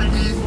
삶의